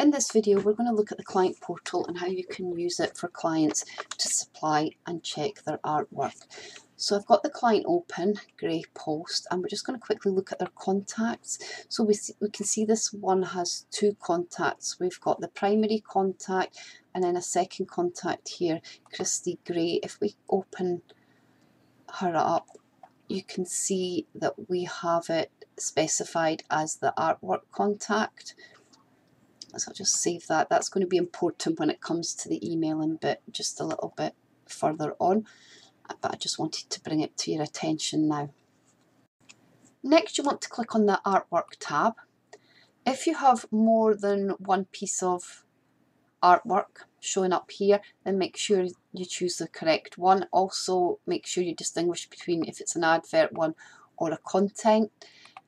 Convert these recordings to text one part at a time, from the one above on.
In this video we're going to look at the client portal and how you can use it for clients to supply and check their artwork. So I've got the client open, grey post, and we're just going to quickly look at their contacts. So we, see, we can see this one has two contacts. We've got the primary contact and then a second contact here, Christy Gray. If we open her up, you can see that we have it specified as the artwork contact. So I'll just save that. That's going to be important when it comes to the emailing bit just a little bit further on. But I just wanted to bring it to your attention now. Next you want to click on the artwork tab. If you have more than one piece of artwork showing up here then make sure you choose the correct one. Also make sure you distinguish between if it's an advert one or a content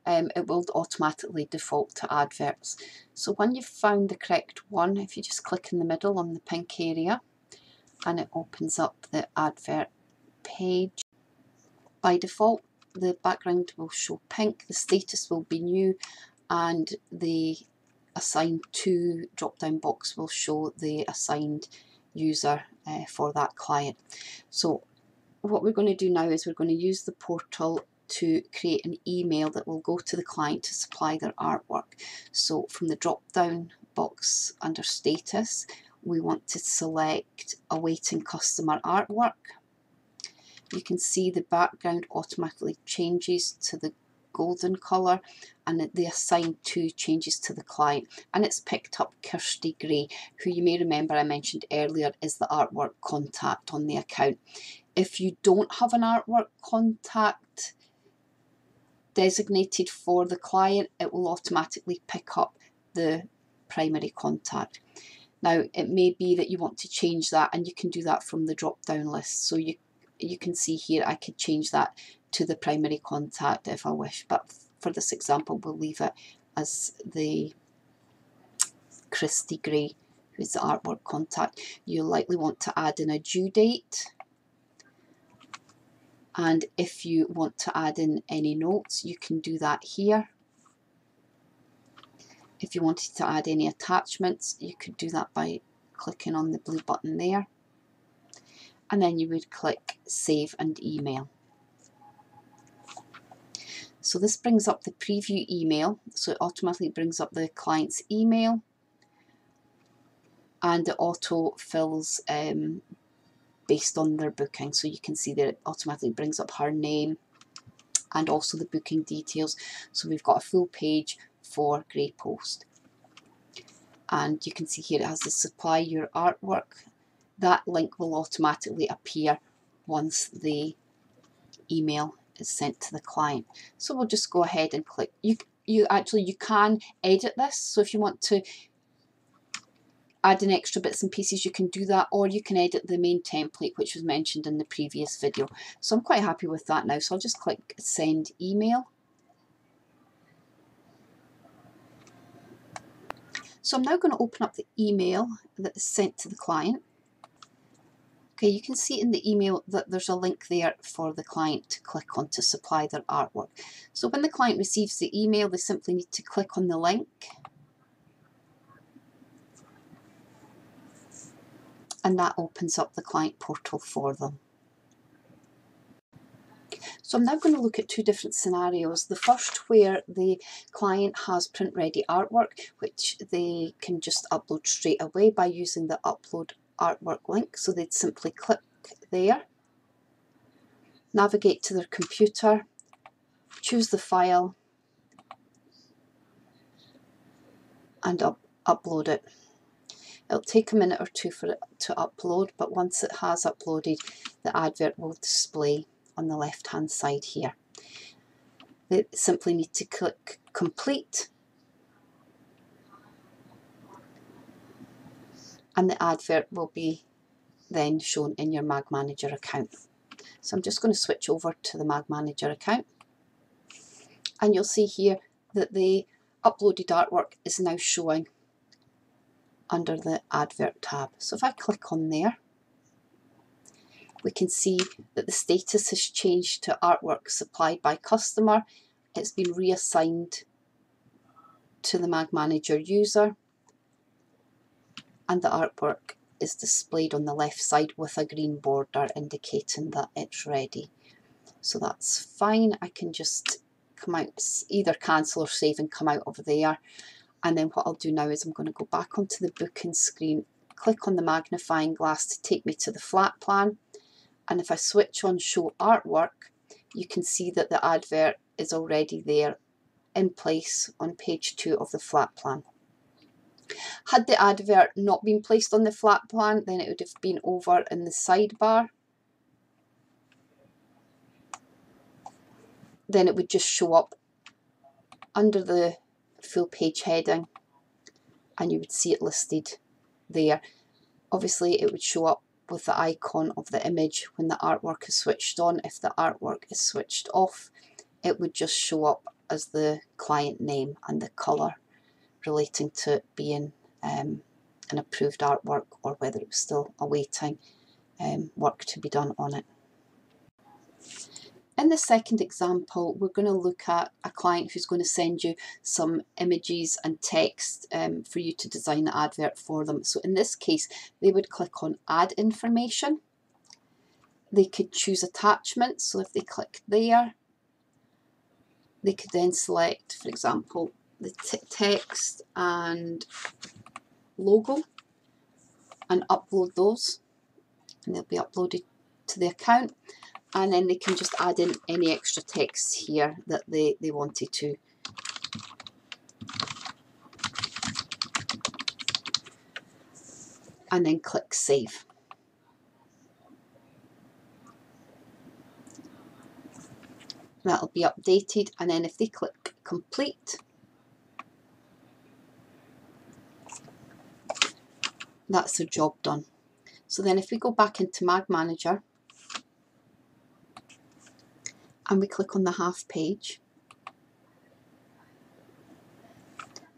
um, it will automatically default to adverts. So when you've found the correct one, if you just click in the middle on the pink area and it opens up the advert page. By default, the background will show pink, the status will be new and the assigned to drop down box will show the assigned user uh, for that client. So what we're going to do now is we're going to use the portal to create an email that will go to the client to supply their artwork. So from the drop down box under status we want to select awaiting customer artwork. You can see the background automatically changes to the golden colour and the assigned to changes to the client and it's picked up Kirsty Gray who you may remember I mentioned earlier is the artwork contact on the account. If you don't have an artwork contact designated for the client, it will automatically pick up the primary contact. Now, it may be that you want to change that and you can do that from the drop-down list. So you, you can see here, I could change that to the primary contact if I wish. But for this example, we'll leave it as the Christy Gray, who's the artwork contact. You'll likely want to add in a due date and if you want to add in any notes you can do that here. If you wanted to add any attachments you could do that by clicking on the blue button there. And then you would click save and email. So this brings up the preview email. So it automatically brings up the client's email and it auto fills um, based on their booking. So you can see that it automatically brings up her name and also the booking details. So we've got a full page for Grey Post. And you can see here it has the supply your artwork. That link will automatically appear once the email is sent to the client. So we'll just go ahead and click. You, you actually, you can edit this. So if you want to add in extra bits and pieces you can do that or you can edit the main template which was mentioned in the previous video. So I'm quite happy with that now so I'll just click send email. So I'm now going to open up the email that is sent to the client. Okay, you can see in the email that there's a link there for the client to click on to supply their artwork. So when the client receives the email, they simply need to click on the link and that opens up the client portal for them. So I'm now going to look at two different scenarios. The first where the client has print ready artwork which they can just upload straight away by using the upload artwork link. So they'd simply click there, navigate to their computer, choose the file and up upload it. It'll take a minute or two for it to upload, but once it has uploaded, the advert will display on the left hand side here. They simply need to click complete and the advert will be then shown in your MagManager account. So I'm just going to switch over to the MagManager account and you'll see here that the uploaded artwork is now showing under the advert tab. So if I click on there, we can see that the status has changed to artwork supplied by customer. It's been reassigned to the MagManager user and the artwork is displayed on the left side with a green border indicating that it's ready. So that's fine. I can just come out, either cancel or save and come out of there. And then what I'll do now is I'm going to go back onto the booking screen, click on the magnifying glass to take me to the flat plan. And if I switch on show artwork, you can see that the advert is already there in place on page two of the flat plan. Had the advert not been placed on the flat plan, then it would have been over in the sidebar. Then it would just show up under the full page heading and you would see it listed there. Obviously it would show up with the icon of the image when the artwork is switched on. If the artwork is switched off, it would just show up as the client name and the colour relating to it being um, an approved artwork or whether it was still awaiting um, work to be done on it. In the second example, we're going to look at a client who's going to send you some images and text um, for you to design the advert for them. So in this case, they would click on add information. They could choose attachments. So if they click there, they could then select, for example, the text and logo and upload those and they'll be uploaded to the account and then they can just add in any extra text here that they, they wanted to. And then click Save. That'll be updated and then if they click Complete, that's the job done. So then if we go back into MagManager and we click on the half page,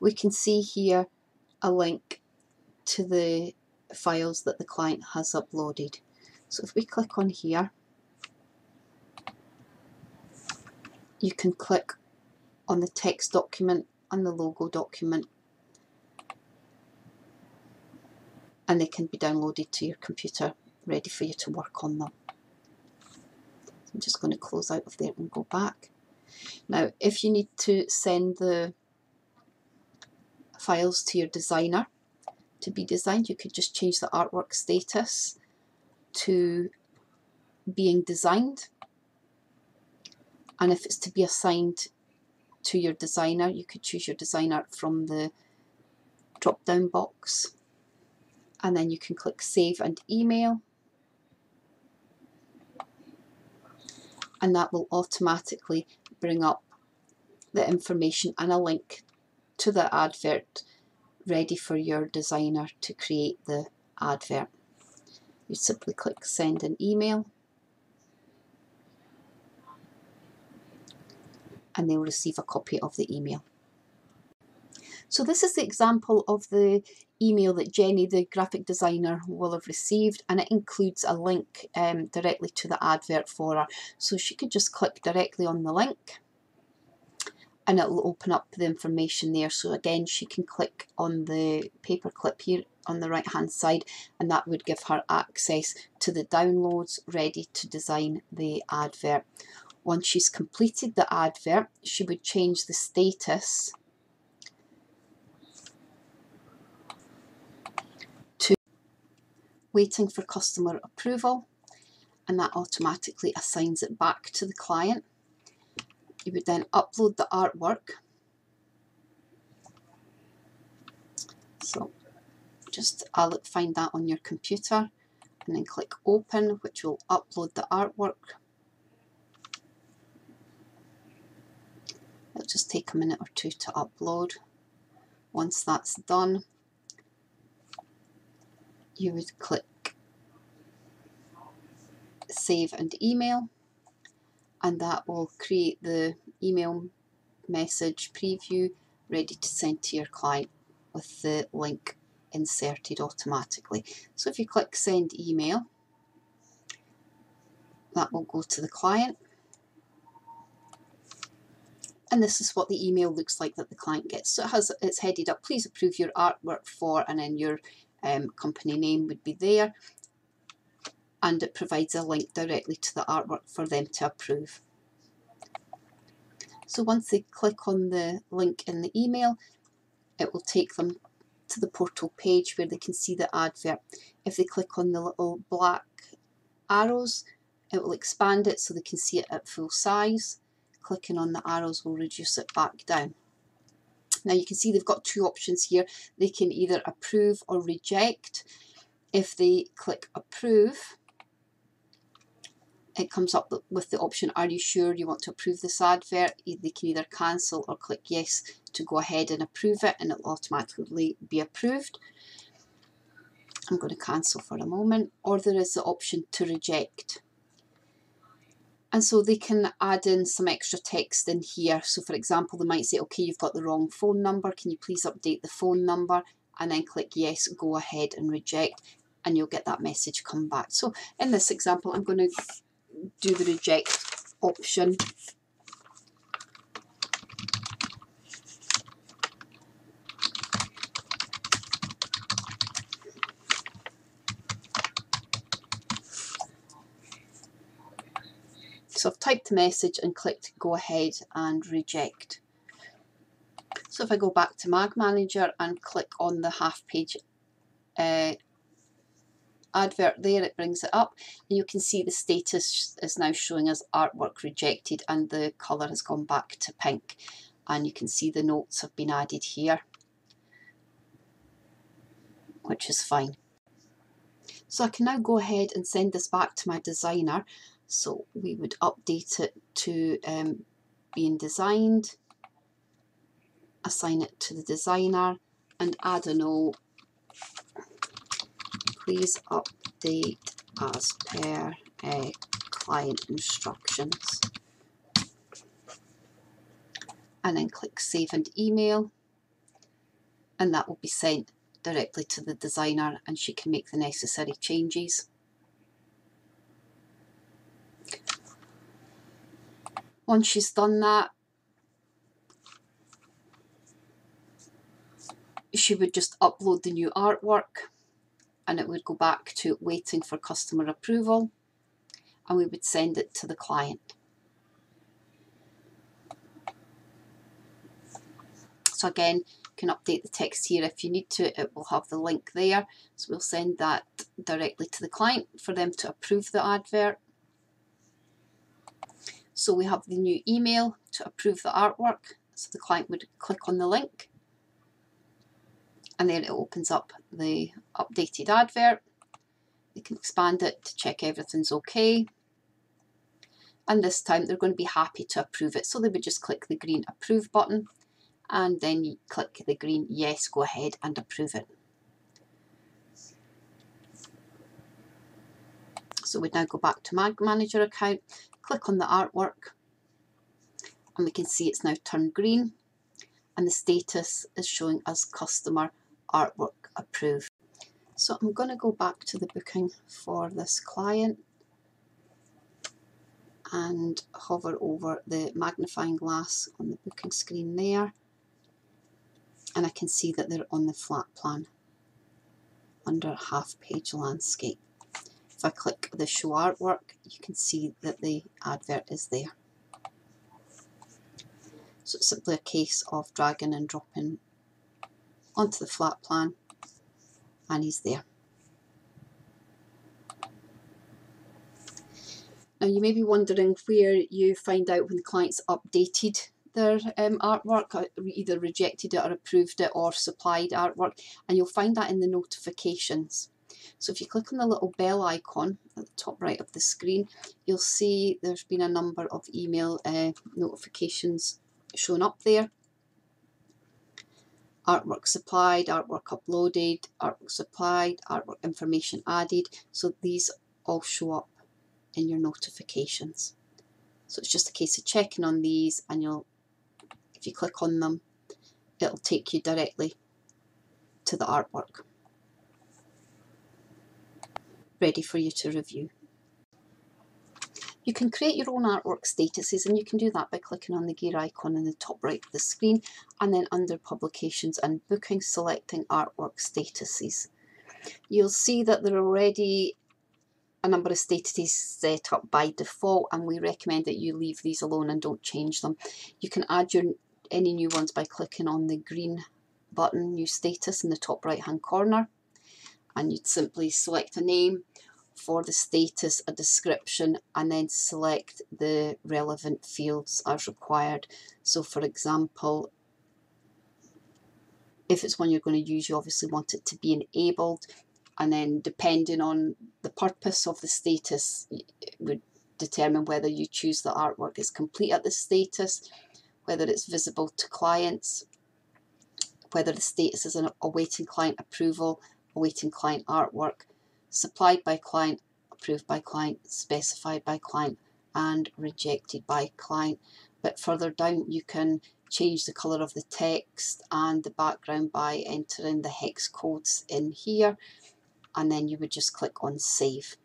we can see here a link to the files that the client has uploaded. So if we click on here, you can click on the text document and the logo document and they can be downloaded to your computer ready for you to work on them. I'm just going to close out of there and go back. Now if you need to send the files to your designer to be designed you could just change the artwork status to being designed. And if it's to be assigned to your designer you could choose your designer from the drop down box. And then you can click save and email and that will automatically bring up the information and a link to the advert ready for your designer to create the advert. You simply click send an email and they'll receive a copy of the email. So this is the example of the email that Jenny, the graphic designer, will have received and it includes a link um, directly to the advert for her. So she could just click directly on the link and it will open up the information there. So again, she can click on the paperclip here on the right hand side and that would give her access to the downloads ready to design the advert. Once she's completed the advert, she would change the status to waiting for customer approval and that automatically assigns it back to the client. You would then upload the artwork. So just I'll find that on your computer and then click open which will upload the artwork It'll just take a minute or two to upload. Once that's done, you would click save and email and that will create the email message preview ready to send to your client with the link inserted automatically. So if you click send email, that will go to the client and this is what the email looks like that the client gets. So it has it's headed up, please approve your artwork for, and then your um, company name would be there and it provides a link directly to the artwork for them to approve. So once they click on the link in the email, it will take them to the portal page where they can see the advert. If they click on the little black arrows, it will expand it so they can see it at full size. Clicking on the arrows will reduce it back down. Now you can see they've got two options here. They can either approve or reject. If they click approve, it comes up with the option, are you sure you want to approve this advert? They can either cancel or click yes to go ahead and approve it and it'll automatically be approved. I'm going to cancel for a moment. Or there is the option to reject. And so they can add in some extra text in here. So for example, they might say, okay, you've got the wrong phone number. Can you please update the phone number? And then click yes, go ahead and reject. And you'll get that message come back. So in this example, I'm going to do the reject option. So I've typed the message and clicked go ahead and reject. So if I go back to MagManager and click on the half page uh, advert there, it brings it up and you can see the status is now showing as artwork rejected and the colour has gone back to pink and you can see the notes have been added here which is fine. So I can now go ahead and send this back to my designer so we would update it to um, being designed, assign it to the designer and add a note please update as per uh, client instructions. And then click save and email. And that will be sent directly to the designer and she can make the necessary changes. Once she's done that, she would just upload the new artwork and it would go back to waiting for customer approval and we would send it to the client. So again, you can update the text here if you need to. It will have the link there. So we'll send that directly to the client for them to approve the advert. So we have the new email to approve the artwork. So the client would click on the link and then it opens up the updated advert. They can expand it to check everything's okay. And this time they're going to be happy to approve it. So they would just click the green approve button and then you click the green yes, go ahead and approve it. So we'd now go back to MagManager account, click on the artwork and we can see it's now turned green and the status is showing as customer artwork approved. So I'm going to go back to the booking for this client and hover over the magnifying glass on the booking screen there and I can see that they're on the flat plan under half page landscape. If I click the show artwork you can see that the advert is there. So it's simply a case of dragging and dropping onto the flat plan and he's there. Now you may be wondering where you find out when the client's updated their um, artwork, uh, either rejected it or approved it or supplied artwork and you'll find that in the notifications. So if you click on the little bell icon at the top right of the screen, you'll see there's been a number of email uh, notifications shown up there artwork supplied, artwork uploaded, artwork supplied, artwork information added. So these all show up in your notifications. So it's just a case of checking on these and you'll, if you click on them, it'll take you directly to the artwork ready for you to review. You can create your own artwork statuses and you can do that by clicking on the gear icon in the top right of the screen and then under publications and bookings selecting artwork statuses. You'll see that there are already a number of statuses set up by default and we recommend that you leave these alone and don't change them. You can add your any new ones by clicking on the green button, New Status, in the top right hand corner and you'd simply select a name for the status, a description and then select the relevant fields as required. So for example, if it's one you're going to use, you obviously want it to be enabled and then depending on the purpose of the status it would determine whether you choose the artwork is complete at the status, whether it's visible to clients, whether the status is an awaiting client approval, awaiting client artwork, supplied by client, approved by client, specified by client and rejected by client. But further down you can change the colour of the text and the background by entering the hex codes in here and then you would just click on save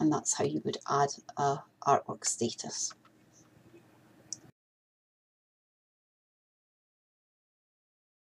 and that's how you would add a artwork status.